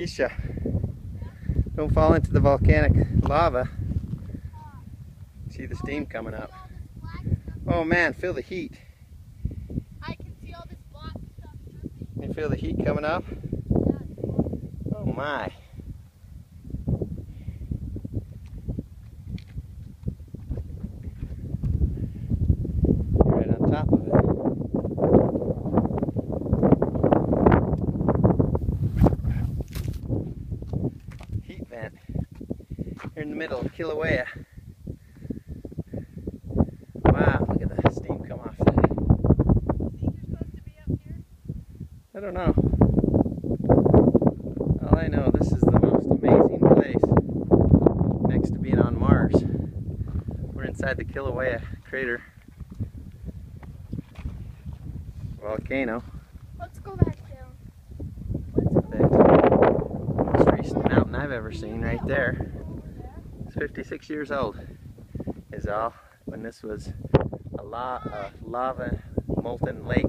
Keisha, don't fall into the volcanic lava. See the steam coming up. Oh man, feel the heat. I can see all this black stuff dripping. You feel the heat coming up? Oh my. You're right on top of it. Heat vent. You're in the middle of Kilauea. Wow, look at the steam come off that. Think you're supposed to be up here? I don't know. All I know, this is the most amazing place next to being on Mars. We're inside the Kilauea crater volcano. Let's go back down. The most recent mountain I've ever seen right there. It's 56 years old is all when this was a, la a lava molten lake